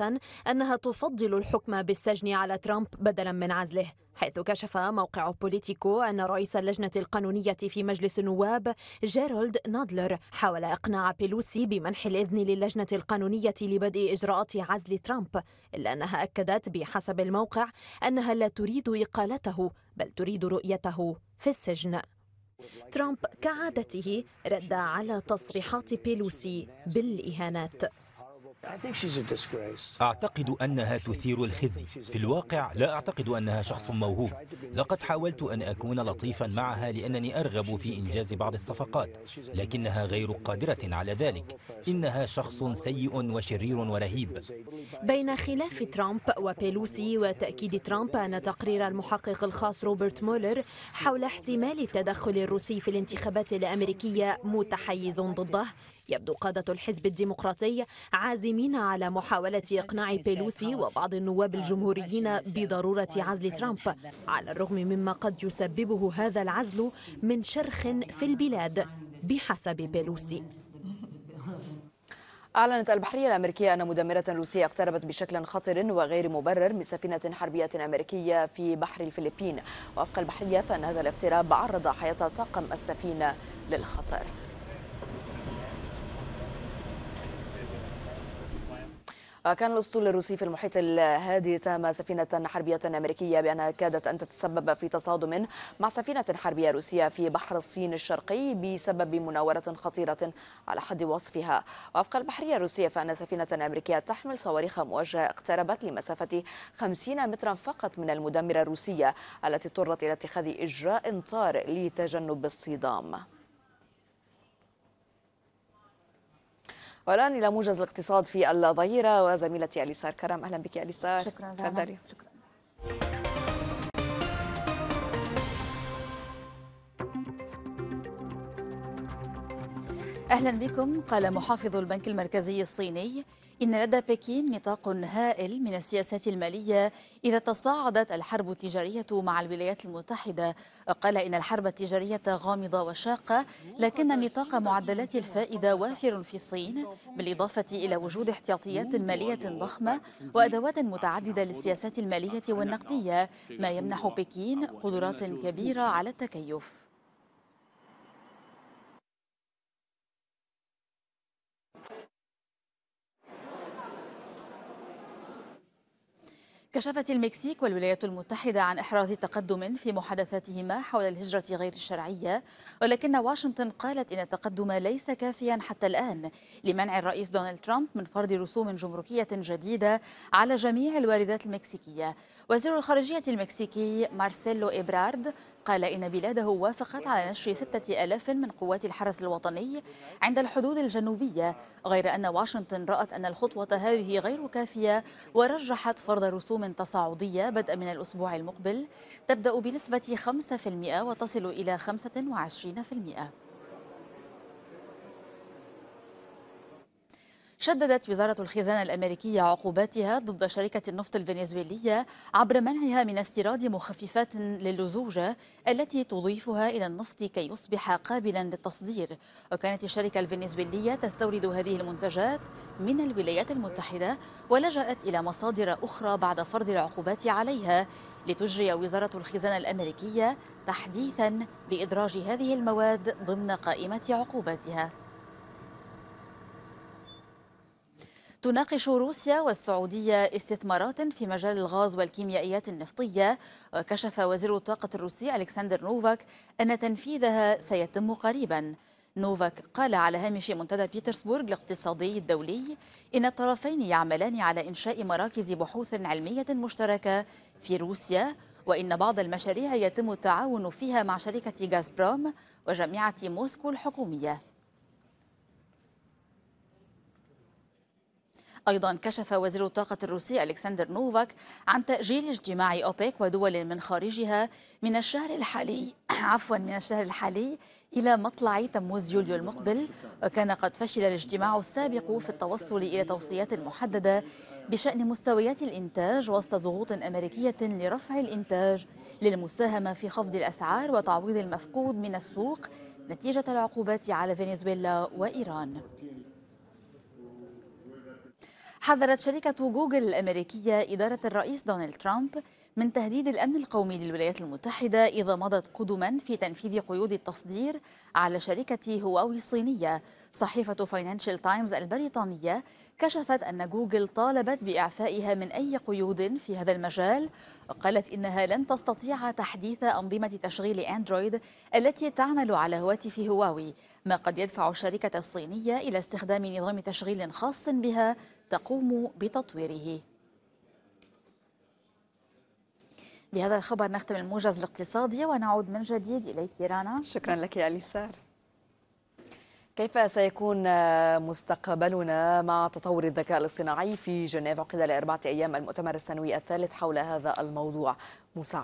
أنها تفضل الحكم بالسجن على ترامب بدلا من عزله حيث كشف موقع بوليتيكو أن رئيس اللجنة القانونية في مجلس النواب جيرالد نادلر حاول إقناع بيلوسي بمنح الإذن للجنة القانونية لبدء إجراءات عزل ترامب إلا أنها أكدت بحسب الموقع أنها لا تريد إقالته بل تريد رؤيته في السجن. ترامب كعادته رد على تصريحات بيلوسي بالإهانات. أعتقد أنها تثير الخزي. في الواقع لا أعتقد أنها شخص موهوب. لقد حاولت أن أكون لطيفا معها لأنني أرغب في إنجاز بعض الصفقات لكنها غير قادرة على ذلك. إنها شخص سيء وشرير ورهيب. بين خلاف ترامب وبيلوسي وتأكيد ترامب أن تقرير المحقق الخاص روبرت مولر حول احتمال التدخل الروسي في الانتخابات الأمريكية متحيز ضده يبدو قادة الحزب الديمقراطي عازمين على محاولة إقناع بيلوسي وبعض النواب الجمهوريين بضرورة عزل ترامب على الرغم مما قد يسببه هذا العزل من شرخ في البلاد بحسب بيلوسي. أعلنت البحرية الأمريكية أن مدمرة روسية اقتربت بشكل خطر وغير مبرر من سفينة حربية أمريكية في بحر الفلبين. وفق البحرية فإن هذا الاقتراب عرض حياة طاقم السفينة للخطر. كان الأسطول الروسي في المحيط الهادي اتهم سفينة حربية أمريكية بأنها كادت أن تتسبب في تصادم مع سفينة حربية روسية في بحر الصين الشرقي بسبب مناورة خطيرة على حد وصفها. وفق البحرية الروسية فأن سفينة أمريكية تحمل صواريخ موجهة اقتربت لمسافة 50 مترا فقط من المدمرة الروسية التي اضطرت إلى اتخاذ إجراء طار لتجنب الصدام. والآن إلى موجز الاقتصاد في الظهيرة وزميلتي أليسار كرم أهلا بك أليسار شكرا تفضلي. شكرا أهلا بكم قال محافظ البنك المركزي الصيني. إن لدى بكين نطاق هائل من السياسات المالية إذا تصاعدت الحرب التجارية مع الولايات المتحدة. قال إن الحرب التجارية غامضة وشاقة لكن نطاق معدلات الفائدة وافر في الصين بالإضافة إلى وجود احتياطيات مالية ضخمة وأدوات متعددة للسياسات المالية والنقدية ما يمنح بكين قدرات كبيرة على التكيف. كشفت المكسيك والولايات المتحدة عن إحراز تقدم في محادثاتهما حول الهجرة غير الشرعية ولكن واشنطن قالت إن التقدم ليس كافيا حتى الآن لمنع الرئيس دونالد ترامب من فرض رسوم جمركية جديدة على جميع الواردات المكسيكية. وزير الخارجية المكسيكي مارسيلو إبرارد قال إن بلاده وافقت على نشر ستة ألاف من قوات الحرس الوطني عند الحدود الجنوبية غير أن واشنطن رأت أن الخطوة هذه غير كافية ورجحت فرض رسوم تصاعدية بدءا من الأسبوع المقبل تبدأ بنسبة 5% وتصل إلى 25%. شددت وزارة الخزانة الأمريكية عقوباتها ضد شركة النفط الفنزويلية عبر منعها من استيراد مخففات للزوجة التي تضيفها إلى النفط كي يصبح قابلا للتصدير. وكانت الشركة الفنزويلية تستورد هذه المنتجات من الولايات المتحدة ولجأت إلى مصادر أخرى بعد فرض العقوبات عليها لتجري وزارة الخزانة الأمريكية تحديثا بإدراج هذه المواد ضمن قائمة عقوباتها. تناقش روسيا والسعودية استثمارات في مجال الغاز والكيميائيات النفطية. وكشف وزير الطاقة الروسي ألكسندر نوفاك أن تنفيذها سيتم قريبا. نوفاك قال على هامش منتدى بيترسبورغ الاقتصادي الدولي إن الطرفين يعملان على إنشاء مراكز بحوث علمية مشتركة في روسيا وإن بعض المشاريع يتم التعاون فيها مع شركة غازبروم وجامعة موسكو الحكومية. أيضا كشف وزير الطاقة الروسي ألكسندر نوفاك عن تأجيل اجتماع أوبك ودول من خارجها من الشهر الحالي. [clears throat] عفوا من الشهر الحالي إلى مطلع تموز يوليو المقبل. وكان قد فشل الاجتماع السابق في التوصل إلى توصيات محددة بشأن مستويات الإنتاج وسط ضغوط أمريكية لرفع الإنتاج للمساهمة في خفض الأسعار وتعويض المفقود من السوق نتيجة العقوبات على فنزويلا وإيران. حذرت شركة جوجل الأمريكية إدارة الرئيس دونالد ترامب من تهديد الأمن القومي للولايات المتحدة إذا مضت قدما في تنفيذ قيود التصدير على شركة هواوي الصينية صحيفة فاينانشال تايمز البريطانية كشفت أن جوجل طالبت بإعفائها من أي قيود في هذا المجال. وقالت إنها لن تستطيع تحديث أنظمة تشغيل أندرويد التي تعمل على هواتف هواوي ما قد يدفع الشركة الصينية إلى استخدام نظام تشغيل خاص بها تقوم بتطويره. بهذا الخبر نختم الموجز الاقتصادي ونعود من جديد إليك رانا شكرا لك يا أليسار. كيف سيكون مستقبلنا مع تطور الذكاء الاصطناعي في جنيف عقد لأربعة أيام المؤتمر السنوي الثالث حول هذا الموضوع؟ موسى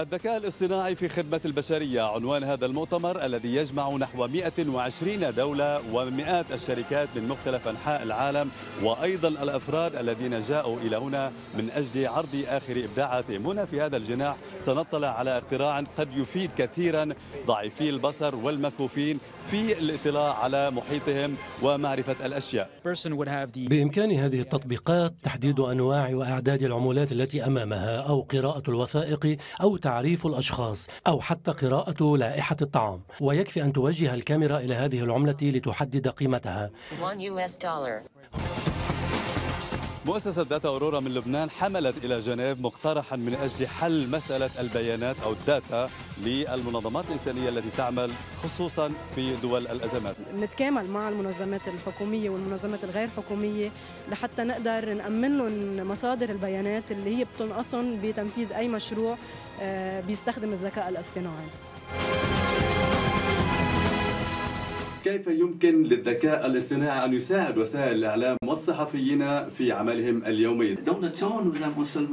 الذكاء الاصطناعي في خدمة البشرية. عنوان هذا المؤتمر الذي يجمع نحو 120 دولة ومئات الشركات من مختلف أنحاء العالم وأيضا الأفراد الذين جاءوا إلى هنا من أجل عرض آخر إبداعاتهم هنا في هذا الجناح سنطلع على اختراع قد يفيد كثيرا ضعيفي البصر والمكفوفين في الاطلاع على محيطهم ومعرفة الأشياء. بإمكان هذه التطبيقات تحديد أنواع وأعداد العملات التي أمامها أو قراءة الوثائق أو تعريف الأشخاص أو حتى قراءة لائحة الطعام. ويكفي أن توجه الكاميرا إلى هذه العملة لتحدد قيمتها. مؤسسة داتا أورورا من لبنان حملت إلى جنيف مقترحا من أجل حل مسألة البيانات أو ال data للمنظمات الإنسانية التي تعمل خصوصا في دول الأزمات. نتكامل مع المنظمات الحكومية والمنظمات الغير حكومية لحتى نقدر نأمن لهم مصادر البيانات اللي هي بتنقصهم بتنفيذ أي مشروع آه، بيستخدم الذكاء الاصطناعي. كيف يمكن للذكاء الاصطناعي أن يساعد وسائل الإعلام والصحفيين في عملهم اليومي؟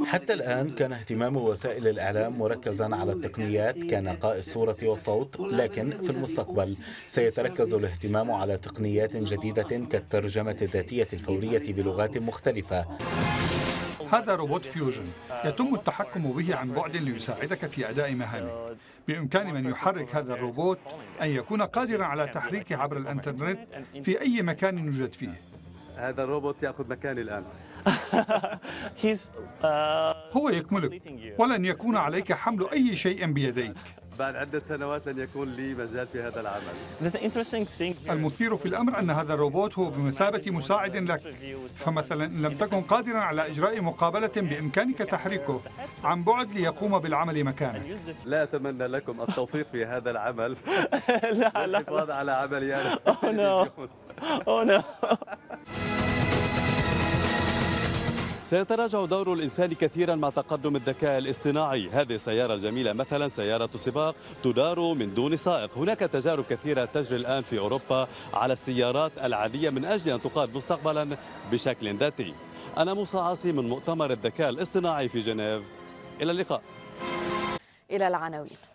حتى الآن كان اهتمام وسائل الإعلام مركزا على التقنيات كنقاء الصورة والصوت لكن في المستقبل سيتركز الاهتمام على تقنيات جديدة كالترجمة الذاتية الفورية بلغات مختلفة هذا روبوت فيوجن يتم التحكم به عن بعد ليساعدك في أداء مهامك. بإمكان من يحرك هذا الروبوت أن يكون قادرا على تحريكه عبر الإنترنت في أي مكان يوجد فيه. هذا الروبوت يأخذ مكاني الآن. [laughs] هو يكملك ولن يكون عليك حمل أي شيء بيديك. بعد عدة سنوات لن يكون لي مجال في هذا العمل. المثير في الأمر أن هذا الروبوت هو بمثابة مساعد لك. فمثلا إن لم تكن قادرا على إجراء مقابلة بإمكانك تحريكه. عن بعد ليقوم بالعمل مكانك لا أتمنى لكم التوفيق في هذا العمل. [laughs] لا لا. على عملي أنا. Oh no. [laughs] Oh no. [laughs] سيتراجع دور الإنسان كثيرا مع تقدم الذكاء الاصطناعي. هذه السيارة الجميلة مثلا سيارة سباق تدار من دون سائق. هناك تجارب كثيرة تجري الآن في أوروبا على السيارات العادية من أجل أن تقاد مستقبلا بشكل ذاتي. أنا موسى عاصي من مؤتمر الذكاء الاصطناعي في جنيف. إلى اللقاء. إلى العناوين.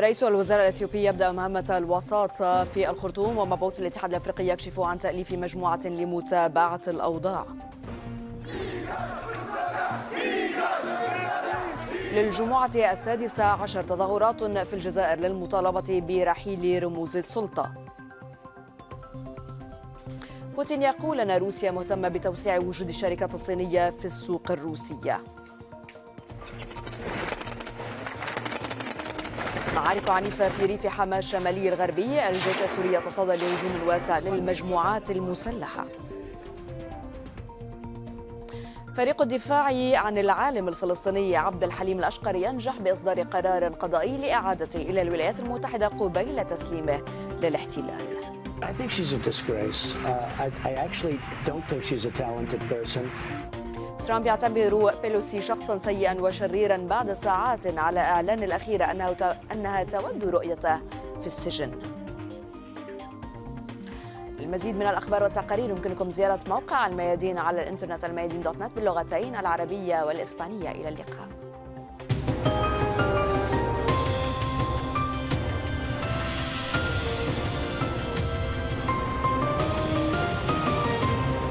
رئيس الوزراء الأثيوبي يبدأ مهمة الوساطة في الخرطوم ومبعوث الاتحاد الأفريقي يكشف عن تأليف مجموعة لمتابعة الأوضاع. للجمعة السادسة عشر تظاهرات في الجزائر للمطالبة برحيل رموز السلطة. بوتين يقول أن روسيا مهتمة بتوسيع وجود الشركات الصينية في السوق الروسية. معارك عنيفة في ريف حما الشمالي الغربي الجيش السوري يتصدى لهجوم واسع للمجموعات المسلحة فريق الدفاع عن العالم الفلسطيني عبد الحليم الأشقر ينجح بإصدار قرار قضائي لإعادته إلى الولايات المتحدة قبيل تسليمه للاحتلال I think she's a disgrace. Uh, I, I actually don't think she's a talented person. ترامب يعتبر بيلوسي شخصا سيئا وشريرا بعد ساعات على إعلان الأخير أنه أنها تود رؤيته في السجن. المزيد من الأخبار والتقارير يمكنكم زيارة موقع الميادين على الإنترنت الميادين دوت نت باللغتين العربية والإسبانية إلى اللقاء.